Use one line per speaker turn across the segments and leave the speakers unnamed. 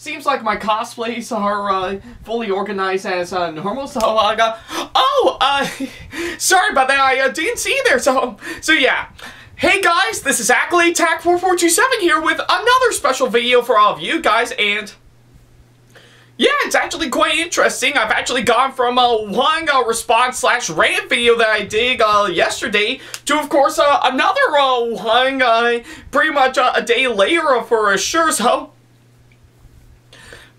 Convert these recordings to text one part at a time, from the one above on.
Seems like my cosplays are uh, fully organized as uh, normal, so I got. Oh, uh, sorry about that. I uh, didn't see there. So, so yeah. Hey guys, this is Ackley Attack 4427 here with another special video for all of you guys, and yeah, it's actually quite interesting. I've actually gone from a uh, one uh, response slash rant video that I did uh, yesterday to, of course, uh, another uh, one uh, pretty much uh, a day later for sure. So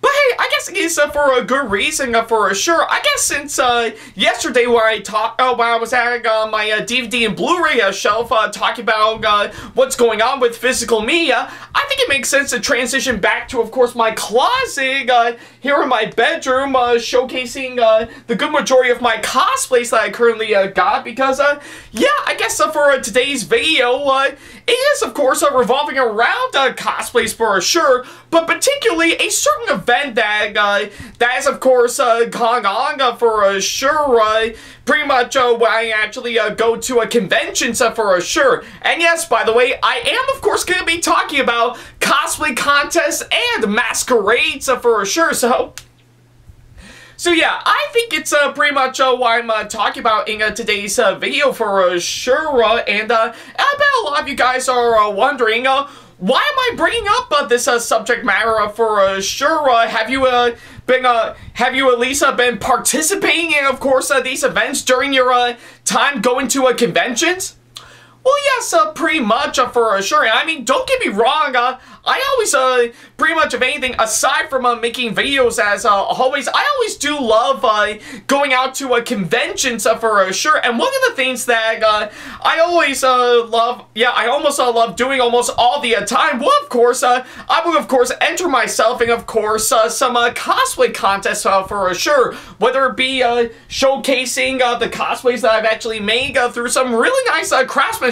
but hey, I guess it's uh, for a good reason, uh, for sure. I guess since uh, yesterday where I talked, uh, when I was at uh, my DVD uh, and Blu-ray uh, shelf talking about what's going on with physical media, I think it makes sense to transition back to, of course, my closet here in my bedroom, showcasing the good majority of my cosplays that I currently got. Because, yeah, I guess for today's video, is, of course, revolving around cosplays for sure, but particularly a certain event that uh, that is of course uh, on uh, for uh, sure. Uh, pretty much uh, when I actually uh, go to a convention uh, for sure. And yes, by the way, I am of course going to be talking about cosplay contests and masquerades uh, for sure. So. So yeah, I think it's uh, pretty much uh, what I'm uh, talking about in uh, today's uh, video for uh, sure. And I bet a lot of you guys are wondering, why am I bringing up this subject matter for sure? Have you been have you at least uh, been participating in, of course, these events during your time going to conventions? Well, yes, uh, pretty much uh, for sure. I mean, don't get me wrong. Uh, I always, uh, pretty much of anything, aside from uh, making videos as uh, always, I always do love uh, going out to uh, conventions uh, for sure. And one of the things that uh, I always uh, love, yeah, I almost uh, love doing almost all the uh, time, well, of course, uh, I will, of course, enter myself in, of course, uh, some uh, cosplay contests uh, for sure. Whether it be uh, showcasing uh, the cosplays that I've actually made uh, through some really nice uh, craftsmanship,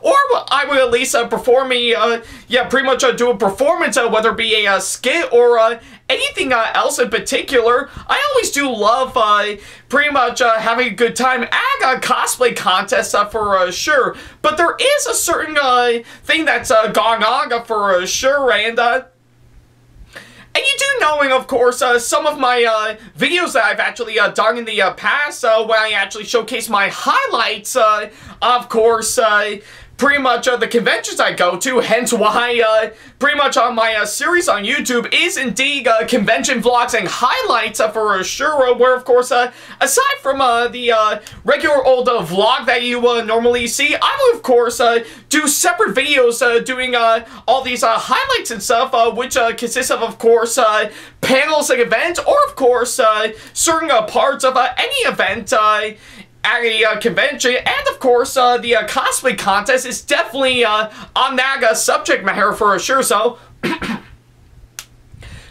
or I will at least uh, perform a, uh, yeah, pretty much uh, do a performance, uh, whether it be a, uh, skit or uh, anything else in particular. I always do love pretty much having a good time at a cosplay contest for sure. But there is a certain thing that's uh, gone on for sure, and and you do knowing, of course, uh, some of my uh, videos that I've actually uh, done in the past, when I actually showcase my highlights, of course, pretty much uh, the conventions I go to, hence why uh, pretty much on my uh, series on YouTube is indeed uh, convention vlogs and highlights uh, for sure, uh, where of course, uh, aside from uh, the uh, regular old vlog that you normally see, I will of course do separate videos doing all these highlights and stuff, which consists of, of course, panels and events, or of course, certain parts of any event at a uh, convention, and of course, uh, the uh, cosplay contest is definitely on that subject matter for sure. So,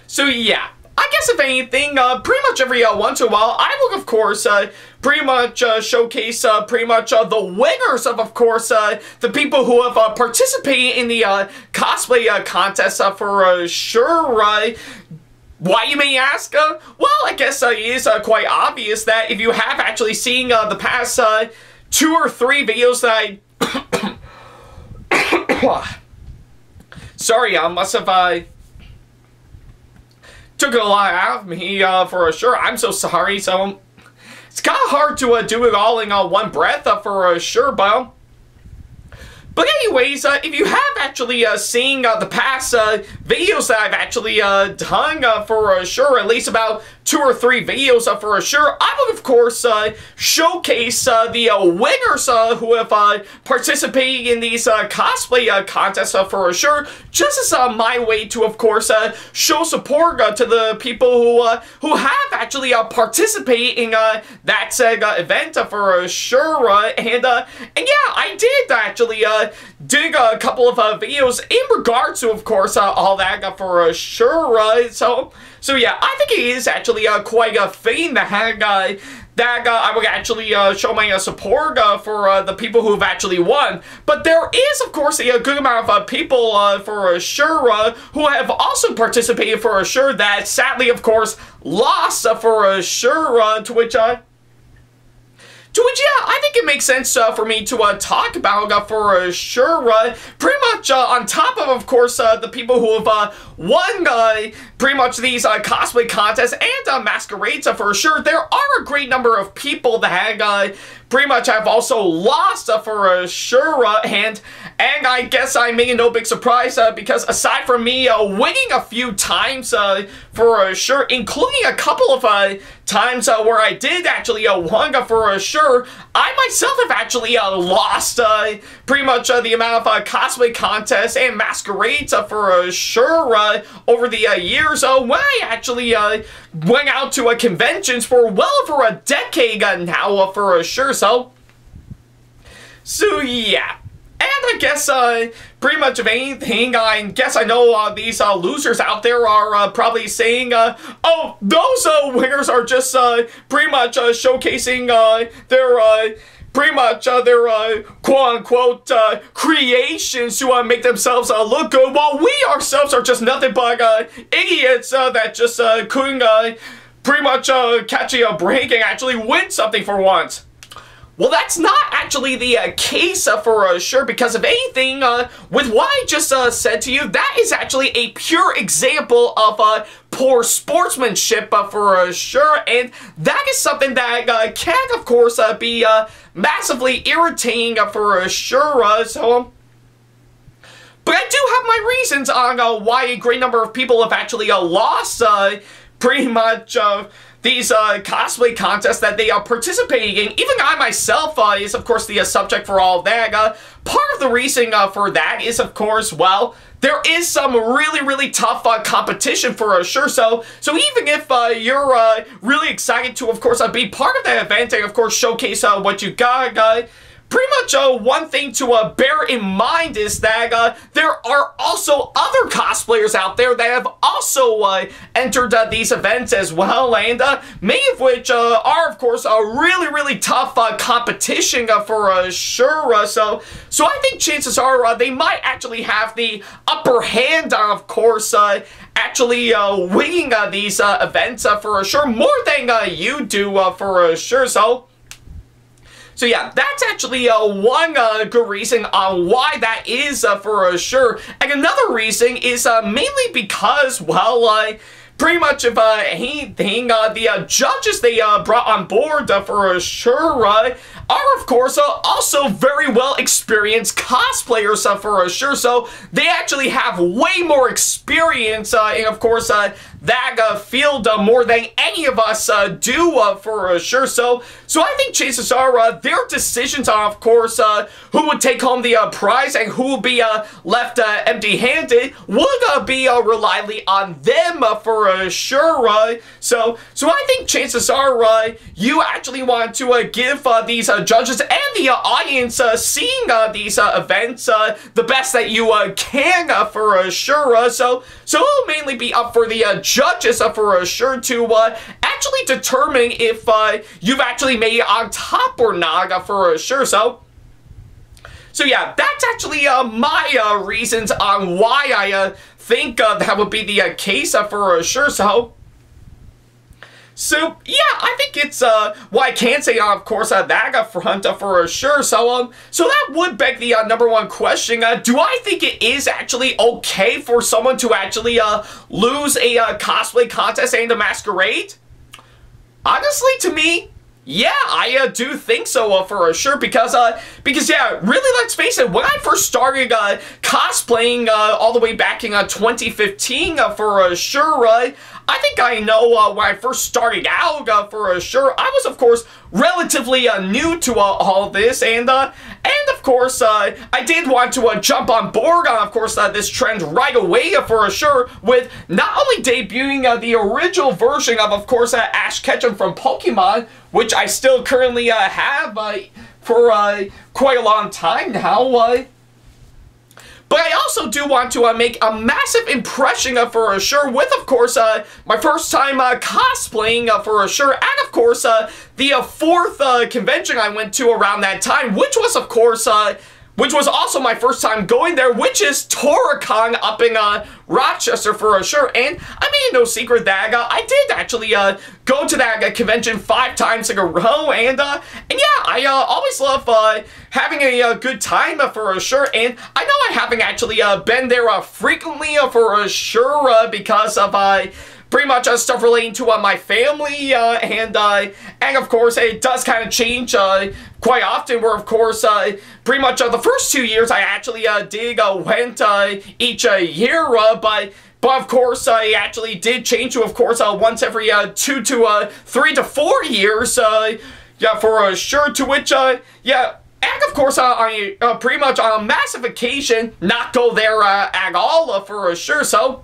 so yeah. I guess if anything, uh, pretty much every uh, once in a while, I will, of course, uh, pretty much showcase pretty much the winners of, of course, the people who have participated in the cosplay contest for sure. Why, you may ask? Uh, well, I guess uh, it is uh, quite obvious that if you have actually seen uh, the past uh, two or three videos that I... Sorry, I must have uh, took a lot out of me for sure. I'm so sorry. So it's kind of hard to do it all in one breath for sure, but but anyways, uh, if you have actually uh, seen uh, the past uh, videos that I've actually uh, done uh, for sure, at least about two or three videos uh, for a sure. I will, of course, uh, showcase uh, the uh, winners uh, who have uh, participated in these uh, cosplay uh, contests for a sure, just as uh, my way to, of course, show support to the people who who have actually participated in that event for sure. and, and yeah, I did actually dig a couple of videos in regards to, of course, all that for a sure. so, so yeah, I think he is actually uh, quite a thing that uh, that uh, I would actually uh, show my uh, support uh, for uh, the people who have actually won. But there is, of course, a, good amount of uh, people for sure who have also participated for a sure that sadly, of course, lost for sure to which I yeah, I think it makes sense uh, for me to uh, talk about uh, for sure. Pretty much uh, on top of, of course, uh, the people who have uh, won pretty much these cosplay contests and masquerades for sure, there are a great number of people that uh, pretty much I've also lost uh, for uh, sure, uh, and I guess I made no big surprise uh, because aside from me uh, winning a few times uh, for sure, including a couple of uh, times uh, where I did actually uh, won for sure, I myself have actually lost pretty much the amount of cosplay contests and masquerades for sure over the years when I actually went out to a conventions for well over a decade now for sure. So, so yeah. And I guess, uh, pretty much of anything, I guess I know uh, these uh, losers out there are uh, probably saying, uh, oh, those uh, winners are just uh, pretty much uh, showcasing uh, their uh, pretty much uh, their uh, quote-unquote uh, creations to uh, make themselves uh, look good, while we ourselves are just nothing but uh, idiots that just couldn't pretty much catch a break and actually win something for once. Well, that's not actually the uh, case uh, for uh, sure, because if anything, with what I just said to you, that is actually a pure example of poor sportsmanship for sure, and that is something that can, of course, be massively irritating for sure, uh, so... But I do have my reasons on uh, why a great number of people have actually uh, lost uh, pretty much uh, these uh, cosplay contests that they are participating in. Even I myself uh, is, of course, the uh, subject for all of that. Uh, part of the reason uh, for that is, of course, well, there is some really, really tough uh, competition for uh, sure. So, so even if uh, you're uh, really excited to, of course, be part of that event and, of course, showcase what you got, pretty much uh, one thing to uh, bear in mind is that uh, there are also other cosplayers out there that have also uh, entered uh, these events as well, and uh, many of which uh, are, of course, a really, really tough uh, competition uh, for sure. So, so I think chances are they might actually have the upper hand, of course, actually winning these events for a sure, more than you do for a sure. So. So yeah, that's actually uh, one uh, good reason on why that is uh, for uh, sure. And another reason is uh, mainly because, well, uh, pretty much of uh, anything, uh, the uh, judges they uh, brought on board uh, for uh, sure uh, are, of course, uh, also very well experienced cosplayers uh, for uh, sure. So they actually have way more experience uh, in, of course, uh, that uh, field uh, more than any of us uh, do uh, for uh, sure. So, so I think chances are their decisions on, of course, uh, who would take home the uh, prize and who will be uh, left uh, empty-handed would be reliably on them for sure. So, so I think chances are you actually want to give these judges and the audience seeing these events the best that you can for sure. So, so it'll mainly be up for the uh, judges for uh, sure to uh, actually determine if uh, you've actually made it on top or not uh, for uh, sure. So. So yeah, that's actually uh, my uh, reasons on why I uh, think that would be the case for sure. So, so yeah, I think it's uh well I can say uh, of course uh, that got front uh, for sure. So um so that would beg the uh, number one question. Uh, do I think it is actually okay for someone to actually uh lose a uh, cosplay contest and a masquerade? Honestly, to me, yeah, I uh, do think so uh, for sure because uh because yeah, really let's face it, when I first started uh cosplaying uh all the way back in uh 2015 uh, for sure uh I think I know uh, when I first started out uh, for sure. I was, of course, relatively uh, new to uh, all this, and uh, and of course, I did want to jump on board on, of course, this trend right away for sure. With not only debuting the original version of, of course, Ash Ketchum from Pokemon, which I still currently have for quite a long time now. But I also do want to uh, make a massive impression uh, for sure with, of course, uh, my first time uh, cosplaying uh, for sure, and of course, uh, the fourth convention I went to around that time, which was, of course, which was also my first time going there, which is TorahCon up in uh, Rochester for a sure. And I made no secret that uh, I did actually uh, go to that convention five times in a row, and uh, and yeah, I uh, always love uh, having a good time for a sure. And I know I haven't actually been there frequently for sure because of pretty much uh, stuff relating to uh, my family, uh, and uh, and of course it does kind of change uh, quite often. Where of course, uh, pretty much the first two years I actually uh, did went each year, but. But of course, it actually did change to, of course, once every uh, two to uh, three to four years. Yeah, for sure. To which, yeah, and of course, uh, I uh, pretty much on a massive occasion not go there uh, at all for sure. So.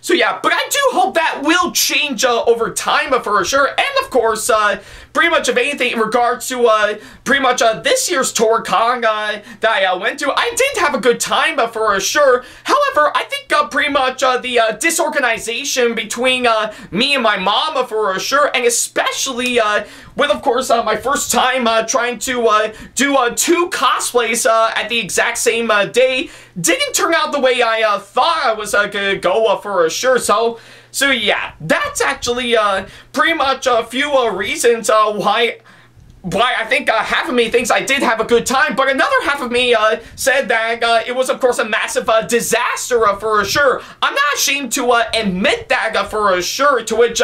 So yeah, but I do hope that will change uh, over time uh, for sure. And of course, uh, pretty much of anything in regards to uh, pretty much uh, this year's TorahCon uh, that I uh, went to, I did have a good time uh, for sure. However, I think uh, pretty much uh, the uh, disorganization between uh, me and my mom uh, for sure, and especially uh, with, of course, uh, my first time uh, trying to uh, do uh, two cosplays uh, at the exact same uh, day, didn't turn out the way I uh, thought I was uh, gonna go uh, for sure. So, so yeah, that's actually uh, pretty much a few uh, reasons uh, why why I think uh, half of me thinks I did have a good time, but another half of me uh, said that uh, it was, of course, a massive uh, disaster uh, for sure. I'm not ashamed to uh, admit that for sure, to which,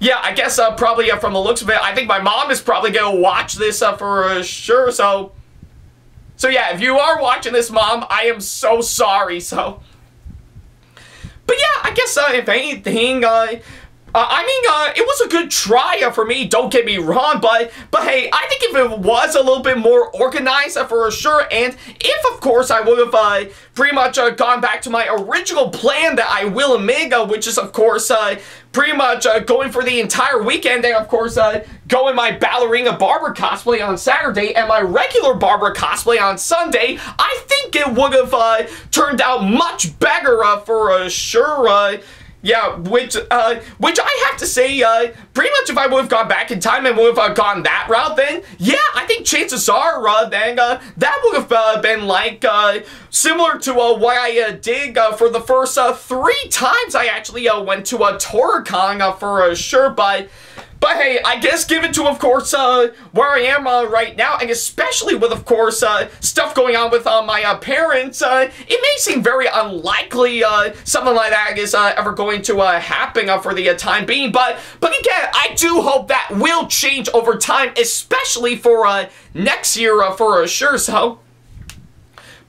yeah, I guess probably from the looks of it, I think my mom is probably going to watch this for sure, so... So yeah, if you are watching this, Mom, I am so sorry, so... But yeah, I guess, uh, if anything, uh, uh, I mean, uh, it was a good try for me, don't get me wrong, but, but hey, I think if it was a little bit more organized uh, for sure, and if, of course, I would have uh, pretty much uh, gone back to my original plan that I will uh, which is, of course, pretty much going for the entire weekend, and, of course, go in my Ballerina Barbara cosplay on Saturday and my regular Barbara cosplay on Sunday, I think it would have turned out much better for sure, yeah, which, uh, which I have to say, uh, pretty much if I would have gone back in time and would have uh, gone that route, then, yeah, I think chances are, uh, then, uh, that would have, uh, been like, uh, similar to, uh, what I, uh, did, uh, for the first, uh, three times I actually, uh, went to, uh, TorahCon, uh, for, uh, sure, but, but hey, I guess given to, of course, uh, where I am uh, right now, and especially with, of course, uh, stuff going on with uh, my uh, parents, uh, it may seem very unlikely something like that is ever going to happen for the time being. But, but again, I do hope that will change over time, especially for next year for sure. So.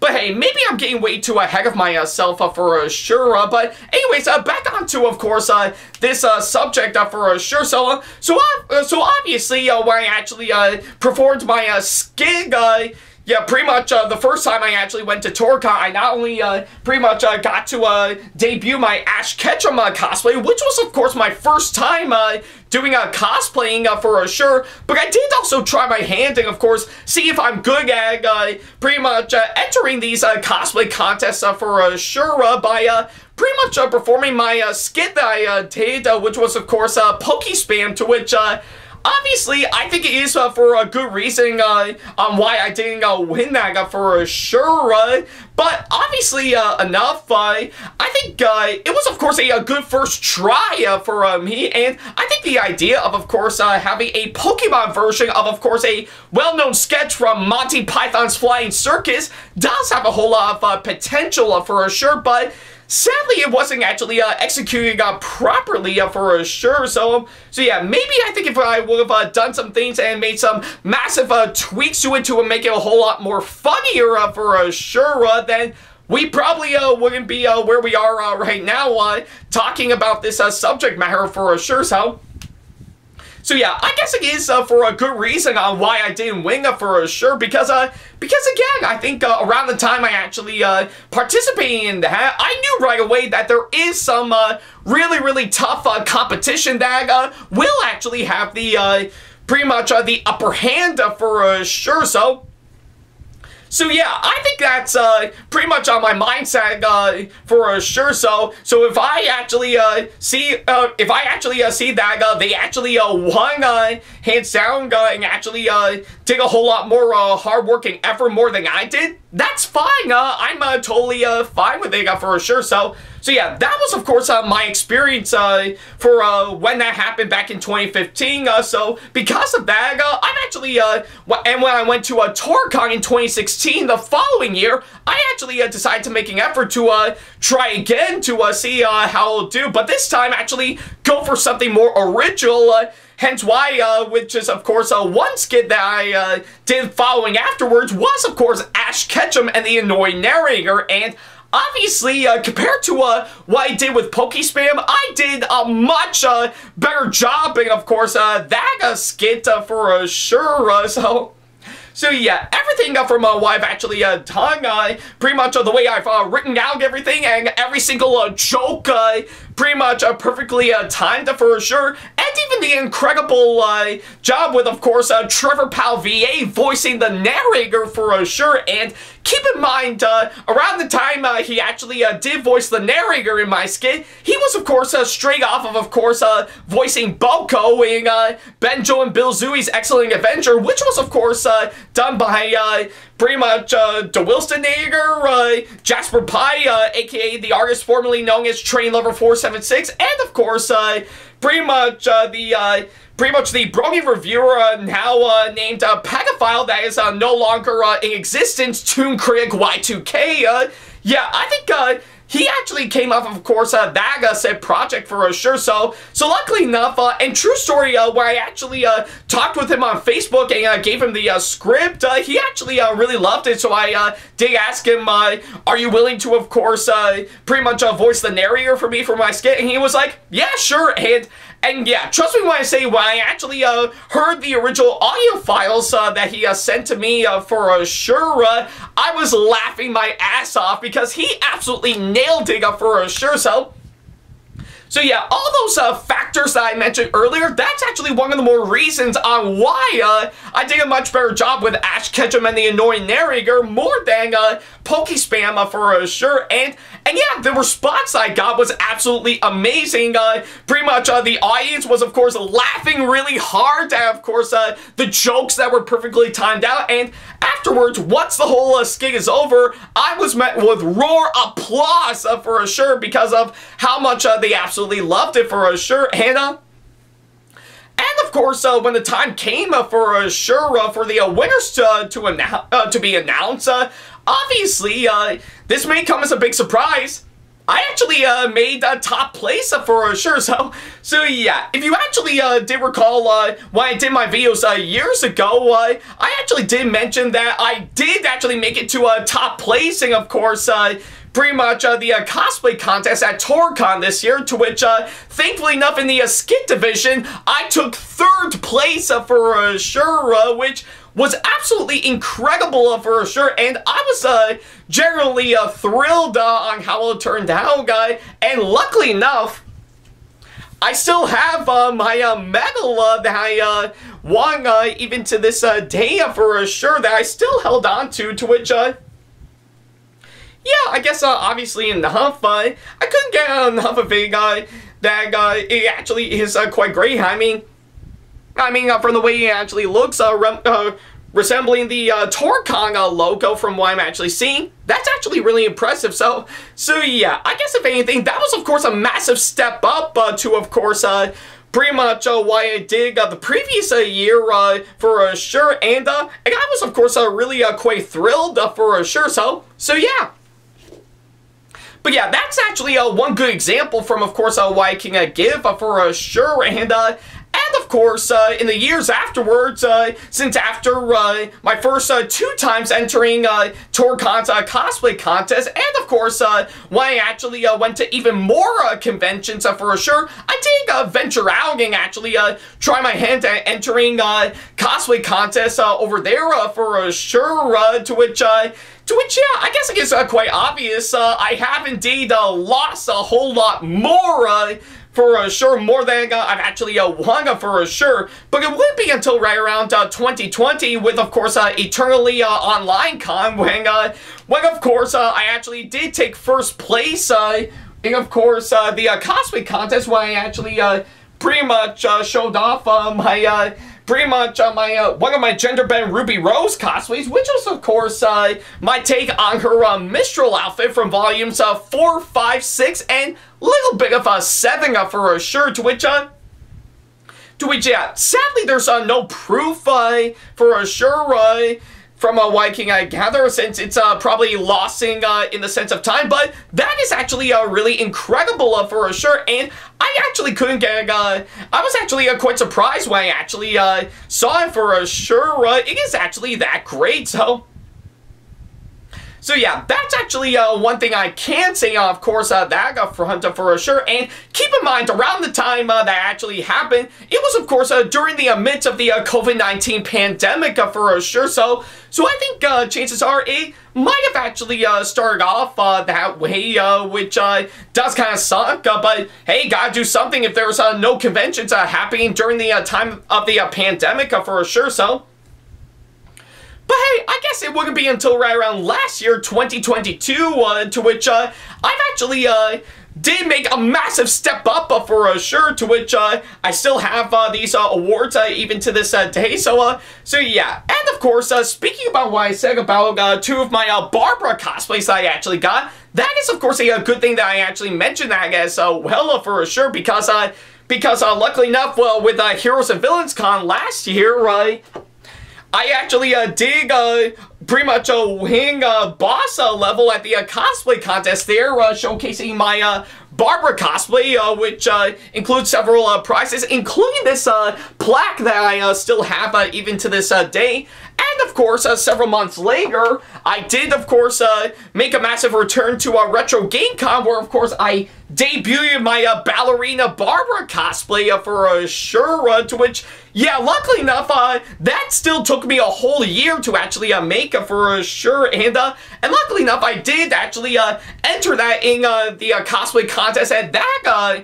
But hey, maybe I'm getting way too ahead of myself uh, for sure. Uh, but anyways, uh, back onto, of course, uh, this subject for sure. So, so, so obviously, when I actually performed my skig, yeah, pretty much uh, the first time I actually went to TorahCon, I not only uh, pretty much uh, got to uh, debut my Ash Ketchum uh, cosplay, which was of course my first time uh, doing a cosplaying uh, for uh, sure, but I did also try my hand and of course see if I'm good at uh, pretty much uh, entering these uh, cosplay contests uh, for uh, sure uh, by uh, pretty much uh, performing my uh, skit that I uh, did, uh, which was of course uh, Pokespam, to which uh, Obviously, I think it is uh, for a good reason uh, on why I didn't uh, win that for a sure. But obviously uh, enough, uh, I think uh, it was of course a, a good first try uh, for uh, me. And I think the idea of of course uh, having a Pokemon version of of course a well-known sketch from Monty Python's Flying Circus does have a whole lot of potential for sure. But Sadly, it wasn't actually uh, executed uh, properly uh, for sure. So, um, so yeah, maybe I think if I would have done some things and made some massive tweaks to it to make it a whole lot more funnier for a sure, then we probably uh, wouldn't be uh, where we are uh, right now uh, talking about this uh, subject matter for sure. So. So yeah, I guess it is uh, for a good reason on why I didn't win uh, for sure because because again I think around the time I actually participated in that I knew right away that there is some really really tough competition that will actually have the pretty much the upper hand for sure so so yeah, I think that's uh, pretty much on my mindset uh, for sure. So so if I actually uh, see uh, if I actually uh, see that uh, they actually won hands down and actually take a whole lot more hardworking effort more than I did, that's fine. I'm totally fine with it for sure. So so yeah, that was of course uh, my experience uh, for uh, when that happened back in 2015. Uh, so because of that, uh, I'm actually, uh, and when I went to uh, TorCon in 2016, the following year, I actually decided to make an effort to try again to see how it'll do. But this time, actually go for something more original. Hence why, uh, which is of course uh, one skit that I uh, did following afterwards was of course Ash Ketchum and the Annoying Narrator, and Obviously, uh, compared to uh, what I did with Pokespam, I did a much uh, better job, and of course, uh, that uh, skit uh, for sure. So, so yeah, everything from uh, what I've actually uh, done, uh, pretty much uh, the way I've uh, written out everything, and every single joke, pretty much uh, perfectly uh, timed for sure, and even the incredible uh, job with, of course, uh, Trevor Powell VA voicing the narrator for uh, sure, and keep in mind, uh, around the time he actually did voice the narrator in my skit, he was, of course, straight off of, of course, voicing Boko in Benjo and Bill Zooey's Excellent Adventure, which was, of course, done by pretty much uh, DeWilstonager, uh, Jasper Pie, uh, aka the artist formerly known as Train Lover 476, and, of course, uh, pretty much uh, the uh, pretty much the Brony reviewer uh, now named uh, that is no longer in existence, Toon Critic Y2K. Uh, yeah, I think he actually came off, of course, uh, that said project for uh, sure. So, so luckily enough, uh, and true story, uh, where I actually uh, talked with him on Facebook and uh, gave him the uh, script, uh, he actually uh, really loved it. So I uh, did ask him, uh, "Are you willing to, of course, uh, pretty much uh, voice the narrator for me for my skit?" And he was like, "Yeah, sure." And and yeah, trust me when I say when I actually uh, heard the original audio files uh, that he uh, sent to me uh, for sure, uh, I was laughing my ass off because he absolutely nailed it uh, for sure. So so yeah, all those uh, factors that I mentioned earlier, that's actually one of the more reasons on why uh, I did a much better job with Ash Ketchum and the Annoying Narrator more than uh, Pokespam uh, for sure. And and yeah, the response I got was absolutely amazing. Uh, pretty much uh, the audience was, of course, laughing really hard of course, uh, the jokes that were perfectly timed out. And afterwards, once the whole uh, skit is over, I was met with roar applause uh, for sure because of how much uh, they absolutely loved it for sure. Hannah? And of course, uh, when the time came uh, for uh, sure uh, for the uh, winners to to, annou to be announced, obviously this may come as a big surprise. I actually uh, made a top place uh, for sure. So, so yeah, if you actually uh, did recall uh, when I did my videos uh, years ago, uh, I actually did mention that I did actually make it to a top placing, of course, uh, pretty much uh, the uh, cosplay contest at TorCon this year, to which, uh, thankfully enough, in the uh, skit division, I took third place uh, for uh, sure, uh, which was absolutely incredible for sure, and I was uh, generally uh, thrilled uh, on how it turned out, guy. And luckily enough, I still have uh, my uh, medal uh, that I uh, won uh, even to this uh, day for sure that I still held on to, to which, yeah, I guess obviously enough, uh, I couldn't get enough of it, that it actually is quite great. I mean, I mean, uh, from the way he actually looks, uh, uh resembling the uh, TorCon uh, logo from what I'm actually seeing. That's actually really impressive. So, so yeah, I guess if anything, that was of course a massive step up uh, to, of course, uh, pretty much uh, why I did uh, the previous uh, year for sure. And, and I was, of course, really quite thrilled for sure. So, so yeah. But yeah, that's actually uh, one good example from, of course, uh, why I can uh, give uh, for uh, sure. And, and of course, uh, in the years afterwards, uh, since after uh, my first uh, two times entering uh, TorCon's uh, cosplay contest, and of course, uh, when I actually went to even more conventions for a sure, I did venture out and actually try my hand at entering cosplay contests over there for uh, sure, to which to which, yeah, I guess it is uh, quite obvious. Uh, I have indeed uh, lost a whole lot more for sure more than uh, I've actually uh, won uh, for sure. But it wouldn't be until right around uh, 2020 with, of course, uh, Eternally uh, Online Con when, uh, when, of course, I actually did take first place in, of course, the uh, cosplay contest where I actually pretty much showed off my... Pretty much my uh, one of my gender bend Ruby Rose cosplays, which was of course uh, my take on her Mistral outfit from volumes uh, four, five, six, and little bit of a seven uh, for a shirt, to which uh, to which yeah, sadly there's uh, no proof uh, for a sure. Uh, from a Viking I gather, since it's uh, probably losing uh, in the sense of time, but that is actually uh, really incredible uh, for a sure, and I actually couldn't get, uh, I was actually uh, quite surprised when I actually uh, saw it for a sure, uh, it is actually that great, so... So yeah, that's actually uh, one thing I can say, uh, of course, uh, that got for Hunter for sure. And keep in mind, around the time uh, that actually happened, it was, of course, uh, during the midst of the uh, COVID-19 pandemic for sure. So, so I think chances are it might have actually uh, started off uh, that way, uh, which does kind of suck. But hey, gotta do something if there's no conventions happening during the time of the pandemic for a sure. So. But hey, I guess it wouldn't be until right around last year, 2022, uh, to which uh, I've actually uh, did make a massive step up uh, for uh, sure, to which uh, I still have uh, these uh, awards uh, even to this uh, day. So, uh, so yeah. And of course, uh, speaking about what I said about uh, two of my uh, Barbara cosplays I actually got, that is of course a, a good thing that I actually mentioned that as uh, well uh, for sure, because uh, because uh, luckily enough, well, with uh, Heroes and Villains Con last year, right. I actually uh, did uh, pretty much a uh, wing uh, boss uh, level at the uh, cosplay contest there, uh, showcasing my uh, Barbara cosplay, uh, which uh, includes several uh, prizes, including this uh, plaque that I uh, still have even to this day. And of course, uh, several months later, I did, of course, uh, make a massive return to a Retro Game Con, where, of course, I debuted my uh, Ballerina Barbara cosplay uh, for a uh, sure, uh, to which, yeah, luckily enough, uh, that still took me a whole year to actually uh, make uh, for a sure, and, uh, and luckily enough, I did actually uh, enter that in uh, the uh, cosplay contest, and that, uh,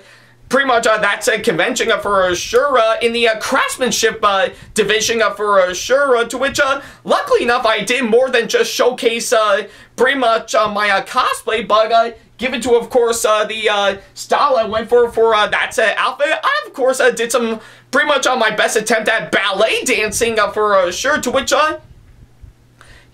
pretty much uh, that's a convention uh, for uh, uh, in the uh, craftsmanship uh, division uh, for uh, sure uh, to which uh, luckily enough I did more than just showcase uh, pretty much uh, my uh, cosplay but uh, given to of course uh, the uh, style I went for for uh, that's uh, outfit. I of course uh, did some pretty much on my best attempt at ballet dancing uh, for uh, sure to which uh,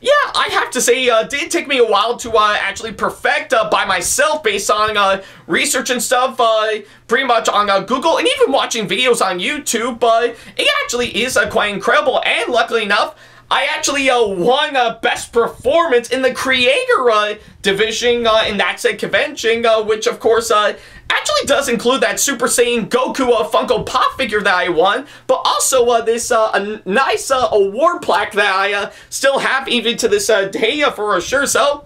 yeah, I have to say, uh, did take me a while to uh, actually perfect uh, by myself based on uh, research and stuff, uh, pretty much on uh, Google and even watching videos on YouTube, but it actually is uh, quite incredible, and luckily enough, I actually uh, won uh, Best Performance in the Creator uh, Division uh, in that said convention, uh, which of course uh, actually does include that Super Saiyan Goku uh, Funko Pop figure that I won, but also uh, this uh, a nice uh, award plaque that I uh, still have even to this uh, day uh, for sure. So,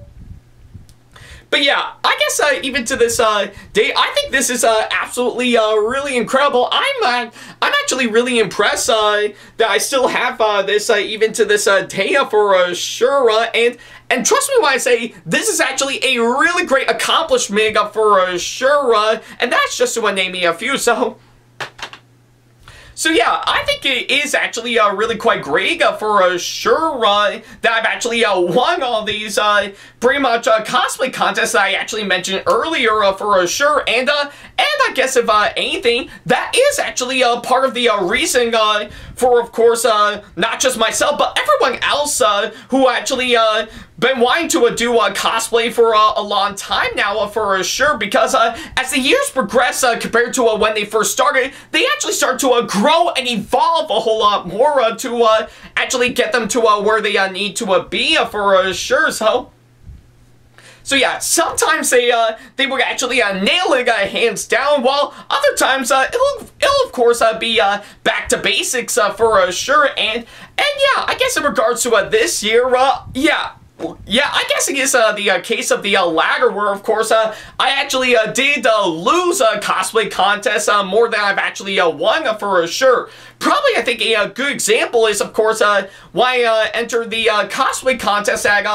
but yeah, I guess uh, even to this uh, day, I think this is uh, absolutely uh, really incredible. I'm uh, I'm actually really impressed uh, that I still have this even to this day for sure. And and trust me when I say this is actually a really great accomplishment for sure. And that's just to name me a few. So. So yeah, I think it is actually uh, really quite great uh, for a sure uh, that I've actually uh, won all these uh, pretty much uh, cosplay contests that I actually mentioned earlier for a sure. And and I guess if anything, that is actually uh, part of the reason for, of course, uh, not just myself, but everyone else uh, who actually uh, been wanting to uh, do uh, cosplay for uh, a long time now uh, for sure because uh, as the years progress uh, compared to when they first started, they actually start to grow and evolve a whole lot more to actually get them to where they need to be for sure. So. So yeah, sometimes they uh, they will actually uh, nail it uh, hands down, while other times uh, it'll, it'll of course uh, be uh, back to basics uh, for uh, sure. And and yeah, I guess in regards to uh, this year, uh, yeah, yeah, I guess it is uh, the uh, case of the uh, where of course uh, I actually uh, did uh, lose a cosplay contest more than I've actually won for sure. Probably I think a, good example is of course uh, why I entered the cosplay contest at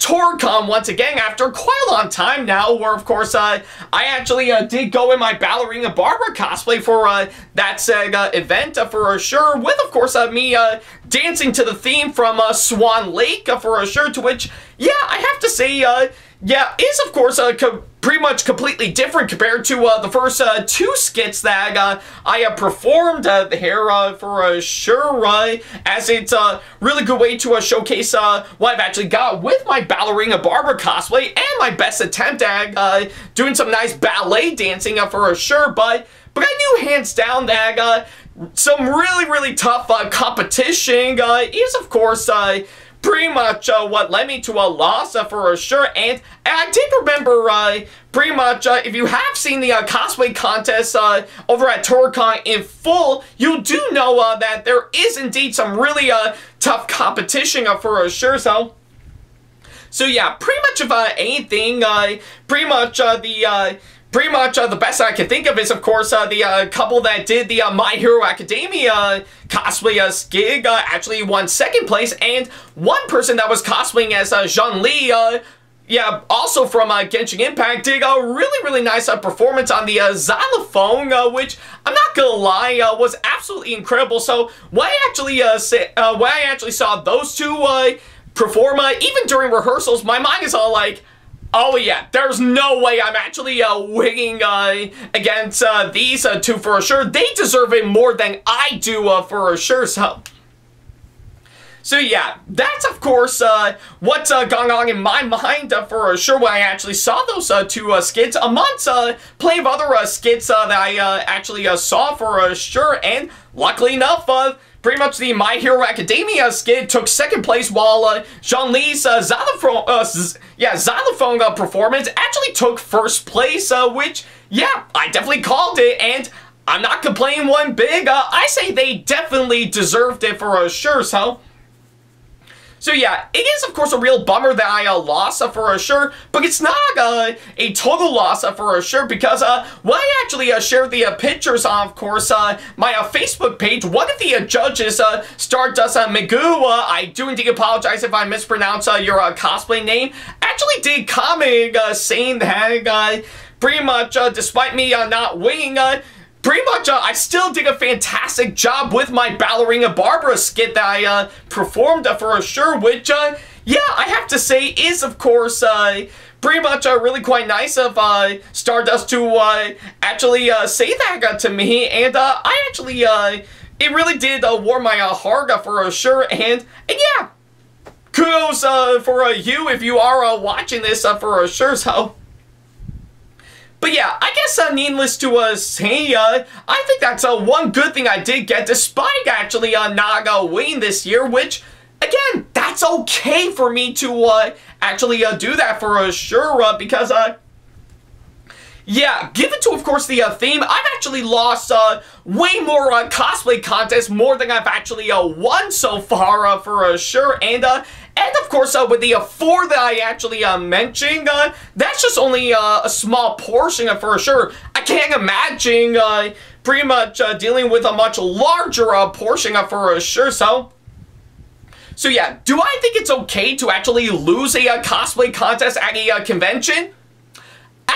TorCon once again after quite a long time now, where of course uh, I actually uh, did go in my Ballerina Barbara cosplay for uh, that uh, event for sure, with of course uh, me uh, dancing to the theme from Swan Lake for sure, to which, yeah, I have to say, yeah, is of course a pretty much completely different compared to uh, the first uh, two skits that uh, I have performed uh, here uh, for uh, sure, right? as it's a really good way to showcase what I've actually got with my Ballerina Barbara cosplay and my best attempt at doing some nice ballet dancing for a sure, but but I knew hands down that some really, really tough competition is, of course, pretty much uh, what led me to a loss uh, for sure. And, I did remember uh, pretty much uh, if you have seen the uh, cosplay contest uh, over at TorCon in full, you do know that there is indeed some really tough competition for sure. So. So yeah, pretty much of anything, pretty much the pretty much uh, the best I can think of is, of course, uh, the uh, couple that did the uh, My Hero Academia cosplay uh, gig uh, actually won second place, and one person that was cosplaying as uh, Zhongli, yeah, also from Genshin Impact, did a really, really nice performance on the xylophone, which I'm not gonna lie, was absolutely incredible. So when I actually say, when I actually saw those two perform, even during rehearsals, my mind is all like, Oh yeah, there's no way I'm actually uh, winning uh, against uh, these uh, two for sure. They deserve it more than I do uh, for sure, so... So yeah, that's of course uh, what's uh, going on in my mind uh, for sure when I actually saw those uh, two uh, skits, amongst uh, plenty of other uh, skits that I actually saw for sure, and luckily enough, pretty much the My Hero Academia skit took second place while uh, Zhongli's uh, xylophone, uh, yeah, xylophone uh, performance actually took first place, uh, which, yeah, I definitely called it, and I'm not complaining one big. Uh, I say they definitely deserved it for a sure, so... So yeah, it is of course a real bummer that I uh, lost uh, for a sure, but it's not uh, a total loss uh, for a sure because uh, I actually uh, shared the uh, pictures on, of course, uh, my uh, Facebook page, one of the uh, judges, uh, Stardust uh, Magoo, uh, I do indeed apologize if I mispronounce uh, your uh, cosplay name, actually did comment uh, saying that uh, pretty much uh, despite me uh, not winning, uh, pretty much, uh, I still did a fantastic job with my Ballerina Barbara skit that I uh, performed uh, for a sure, which, uh, yeah, I have to say is, of course, uh, pretty much uh, really quite nice of uh, Stardust to uh, actually uh, say that to me, and I actually, it really did warm my heart for sure, and, and yeah, kudos for you if you are watching this for sure, so... But yeah, I guess uh, needless to uh, say, uh, I think that's uh, one good thing I did get despite actually uh, Naga winning this year, which, again, that's okay for me to uh, actually uh, do that for uh, sure, uh, because, uh, yeah, given to, of course, the uh, theme, I've actually lost uh, way more uh, cosplay contests, more than I've actually uh, won so far, uh, for uh, sure, and, uh, and of course, uh, with the uh, four that I actually uh, mentioned, uh, that's just only uh, a small portion of for sure. I can't imagine uh, pretty much dealing with a much larger portion of for sure. So, so yeah, do I think it's okay to actually lose a cosplay contest at a convention?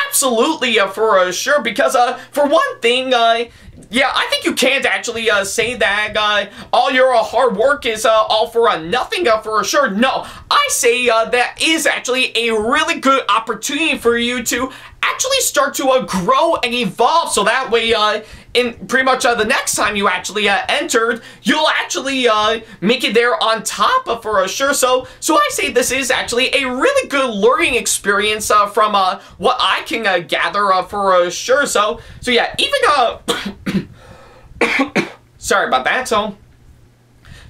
Absolutely, uh, for uh, sure, because uh, for one thing, uh, yeah, I think you can't actually uh, say that uh, all your uh, hard work is uh, all for uh, nothing uh, for sure. No, I say that is actually a really good opportunity for you to actually start to grow and evolve so that way in pretty much uh, the next time you actually uh, entered you'll actually uh, make it there on top for sure. So so I say this is actually a really good learning experience uh, from uh, what I can uh, gather uh, for sure. So so yeah even uh sorry about that. So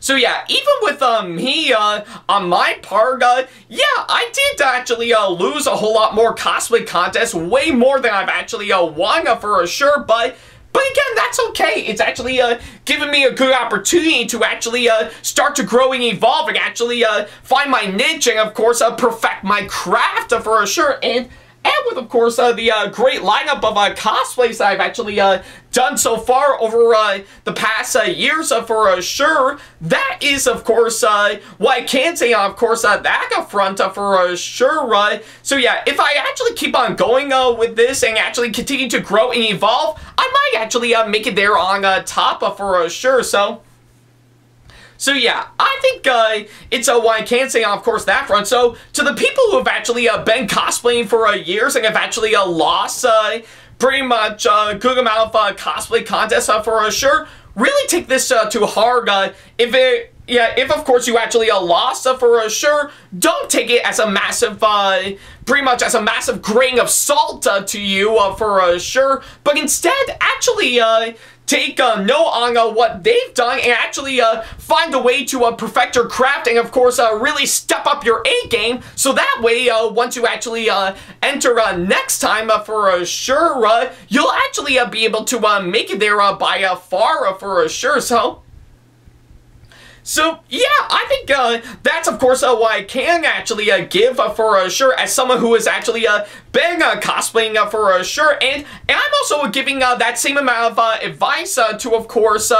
so yeah, even with uh, me uh, on my part, uh, yeah, I did actually uh, lose a whole lot more cosplay contests, way more than I've actually won for sure, but but again, that's okay. It's actually uh, given me a good opportunity to actually uh, start to grow and evolve and actually uh, find my niche and, of course, uh, perfect my craft for sure. And and with, of course, uh, the uh, great lineup of uh, cosplays I've actually uh, done so far over uh, the past uh, years for sure. That is, of course, uh, what I can say, of course, uh, that front uh, for sure. So yeah, if I actually keep on going with this and actually continue to grow and evolve, I might actually make it there on top for sure. So. So yeah, I think uh, it's uh, what I can't say on, of course, that front. So to the people who have actually uh, been cosplaying for uh, years and have actually uh, lost uh, pretty much uh, a good amount of uh, cosplay contests uh, for uh, sure, really take this uh, to heart. Uh, if it yeah, if of course you actually uh, lost uh, for uh, sure, don't take it as a massive, uh, pretty much as a massive grain of salt uh, to you uh, for uh, sure, but instead actually uh, take uh, note on uh, what they've done and actually uh, find a way to uh, perfect your craft and of course uh, really step up your A game. So that way uh, once you actually enter next time for sure you'll actually be able to make it there by far for sure. So so, yeah, I think uh, that's, of course, uh, I can actually uh, give uh, for sure as someone who has actually uh, been uh, cosplaying for sure. And, and I'm also giving that same amount of advice to, of course,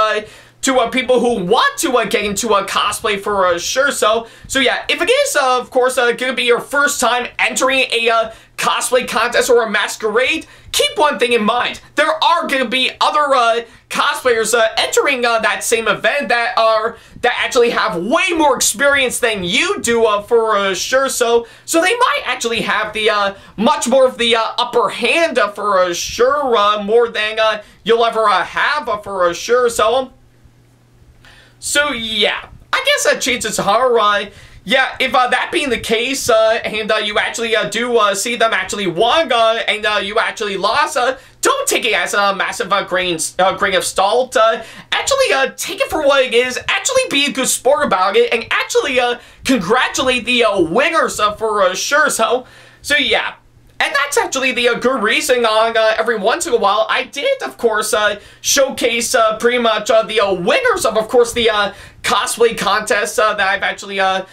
to uh, people who want to uh, get into a uh, cosplay for uh, sure. So, so yeah, if it is, of course, going to be your first time entering a cosplay contest or a masquerade, keep one thing in mind. There are going to be other cosplayers uh, entering uh, that same event that are that actually have way more experience than you do uh, for uh, sure. So so they might actually have the uh, much more of the uh, upper hand for sure, more than you'll ever have for sure. So so yeah, I guess that chances are. Uh, yeah, if uh, that being the case, uh, and uh, you actually uh, do uh, see them actually won, uh, and uh, you actually lost, uh, don't take it as a massive uh, grain, uh, grain of salt. Uh, actually, uh, take it for what it is. Actually, be a good sport about it, and actually, uh, congratulate the uh, winners uh, for uh, sure. So, so yeah. And that's actually the uh, good reason on uh, every once in a while I did, of course, uh, showcase uh, pretty much uh, the uh, winners of, of course, the uh, cosplay contest uh, that I've actually uh,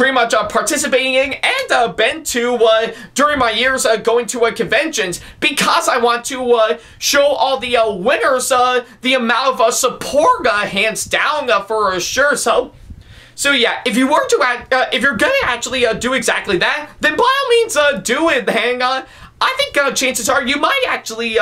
pretty much uh, participating in and uh, been to uh, during my years uh, going to uh, conventions because I want to uh, show all the winners the amount of support hands down for sure. So. So yeah, if you were to, uh, if you're gonna actually uh, do exactly that, then by all means uh, do it. Hang on. I think chances are you might actually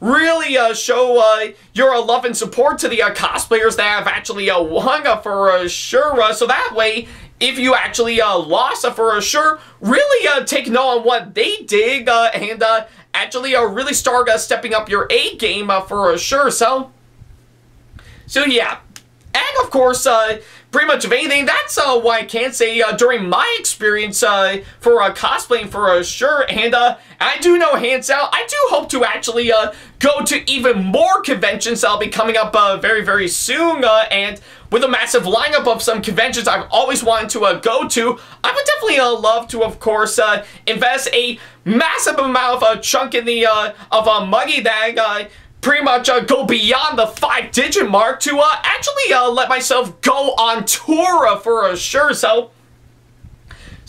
really show your love and support to the cosplayers that have actually uh, won for sure. So that way, if you actually uh, lost uh, for sure, really uh, take note on what they did uh, and uh, actually uh, really start uh, stepping up your A game uh, for sure. So, so yeah. And of course, uh, pretty much of anything, that's uh, what I can say uh, during my experience uh, for uh, cosplaying for uh, sure. And uh, I do know, hands out, I do hope to actually uh, go to even more conventions that'll be coming up uh, very, very soon. Uh, and with a massive lineup of some conventions I've always wanted to uh, go to, I would definitely uh, love to, of course, uh, invest a massive amount of a chunk in the uh, of uh, money that uh, pretty much uh, go beyond the five digit mark to uh, actually uh, let myself go on tour uh, for a sure. So,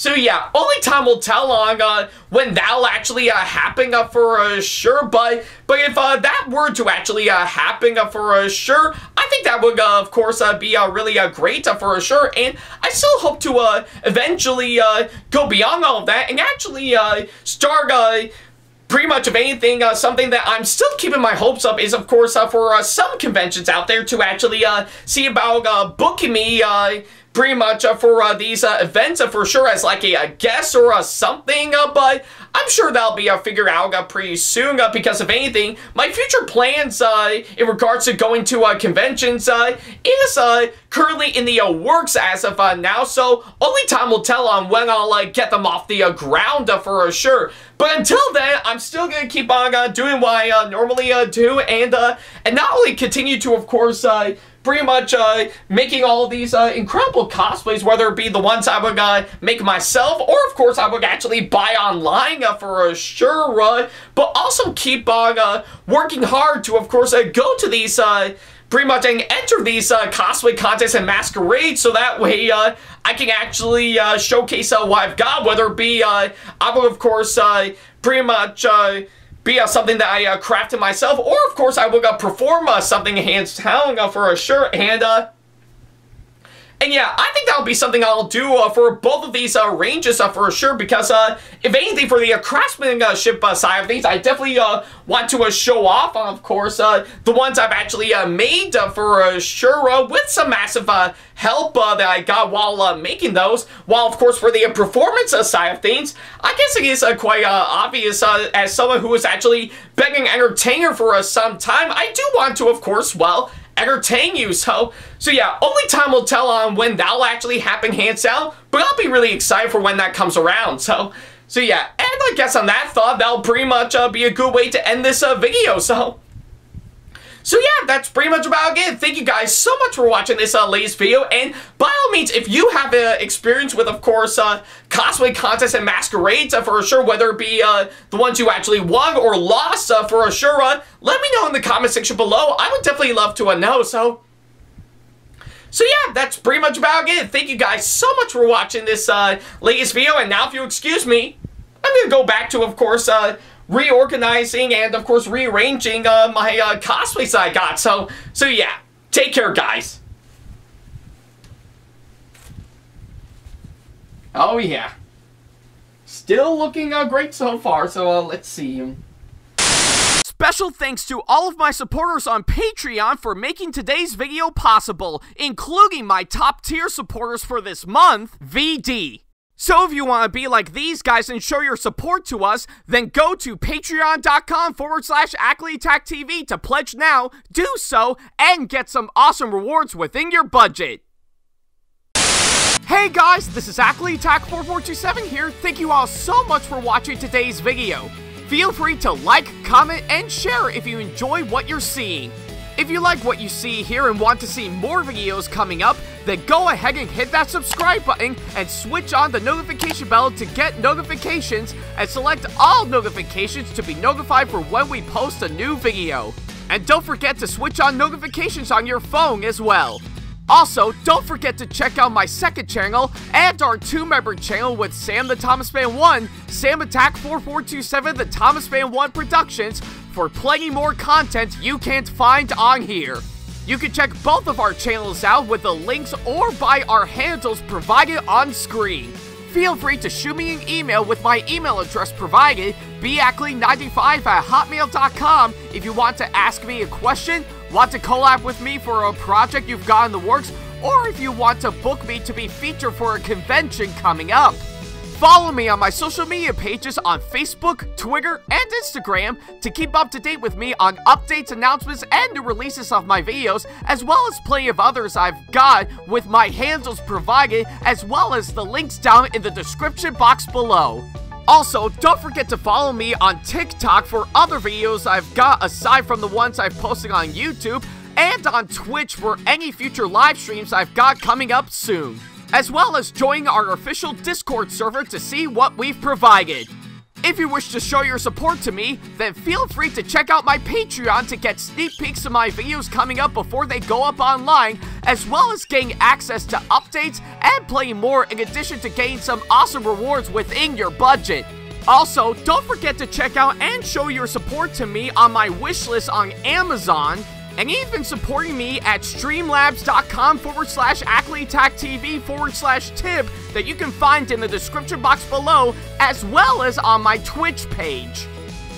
so yeah, only time will tell on uh, when that'll actually uh, happen uh, for uh, sure. But but if uh, that were to actually uh, happen uh, for uh, sure, I think that would uh, of course uh, be uh, really uh, great uh, for a sure. And I still hope to uh, eventually uh, go beyond all of that and actually uh, start. Uh, pretty much of anything, uh, something that I'm still keeping my hopes up is, of course, uh, for uh, some conventions out there to actually uh, see about uh, booking me uh, pretty much uh, for uh, these uh, events uh, for sure as like a, a guest or a something, uh, but I'm sure that'll be figured out pretty soon because if anything, my future plans in regards to going to conventions is currently in the works as of now, so only time will tell on when I'll get them off the ground for sure. But until then, I'm still gonna keep on doing what I normally do, and and not only continue to, of course, pretty much uh, making all these uh, incredible cosplays, whether it be the ones I would uh, make myself, or of course I would actually buy online uh, for a sure, uh, but also keep on uh, working hard to, of course, uh, go to these. Pretty much and enter these uh, cosplay contests and masquerades so that way uh, I can actually uh, showcase what I've got, whether it be, I will of course pretty much be uh, something that I uh, crafted myself, or of course I will uh, perform uh, something hands down for a shirt and uh, and yeah, I think that'll be something I'll do uh, for both of these uh, ranges uh, for sure, because uh, if anything, for the uh, craftsmanship uh, side of things, I definitely uh, want to uh, show off, of course, uh, the ones I've actually made for sure, with some massive help that I got while making those. While, of course, for the performance side of things, I guess it is quite obvious as someone who is actually begging entertainer for some time, I do want to, of course, well, entertain you. So, so yeah, only time will tell on when that'll actually happen, hands down. But I'll be really excited for when that comes around. So, so yeah, and I guess on that thought, that'll pretty much uh, be a good way to end this uh, video. So. So yeah, that's pretty much about it. Thank you guys so much for watching this uh, latest video. And by all means, if you have uh, experience with, of course, uh, cosplay contests and masquerades uh, for sure, whether it be uh, the ones you actually won or lost uh, for a sure, uh, let me know in the comment section below. I would definitely love to know. So, so yeah, that's pretty much about it. Thank you guys so much for watching this latest video. And now, if you excuse me, I'm going to go back to, of course, reorganizing and, of course, rearranging uh, my uh, cosplays I got. So, so yeah, take care, guys. Oh, yeah. Still looking uh, great so far, so uh, let's see. Special thanks to all of my supporters on Patreon for making today's video possible, including my top tier supporters for this month, VD. So if you want to be like these guys and show your support to us, then go to patreon.com forward slash TV to pledge now, do so, and get some awesome rewards within your budget. Hey guys, this is AckleyAttack4427 here. Thank you all so much for watching today's video. Feel free to like, comment, and share if you enjoy what you're seeing. If you like what you see here and want to see more videos coming up, then go ahead and hit that subscribe button and switch on the notification bell to get notifications and select all notifications to be notified for when we post a new video. And don't forget to switch on notifications on your phone as well. Also, don't forget to check out my second channel and our two-member channel with Sam the Thomas Fan 1, Sam Attack 4427 the Thomas Fan 1 Productions for plenty more content you can't find on here. You can check both of our channels out with the links or by our handles provided on screen. Feel free to shoot me an email with my email address provided, beackley95 at hotmail.com if you want to ask me a question, want to collab with me for a project you've got in the works, or if you want to book me to be featured for a convention coming up. Follow me on my social media pages on Facebook, Twitter, and Instagram to keep up to date with me on updates, announcements, and new releases of my videos, as well as plenty of others I've got with my handles provided, as well as the links down in the description box below. Also, don't forget to follow me on TikTok for other videos I've got aside from the ones I've posted on YouTube, and on Twitch for any future live streams I've got coming up soon as well as join our official Discord server to see what we've provided. If you wish to show your support to me, then feel free to check out my Patreon to get sneak peeks of my videos coming up before they go up online, as well as getting access to updates and playing more in addition to getting some awesome rewards within your budget. Also, don't forget to check out and show your support to me on my wishlist on Amazon, and you've been supporting me at streamlabs.com forward slash TV forward slash tib that you can find in the description box below, as well as on my Twitch page.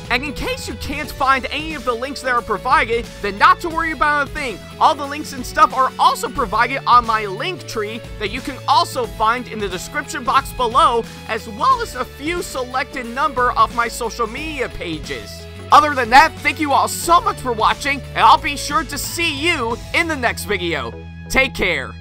And in case you can't find any of the links that are provided, then not to worry about a thing. All the links and stuff are also provided on my Linktree that you can also find in the description box below, as well as a few selected number of my social media pages. Other than that, thank you all so much for watching, and I'll be sure to see you in the next video. Take care.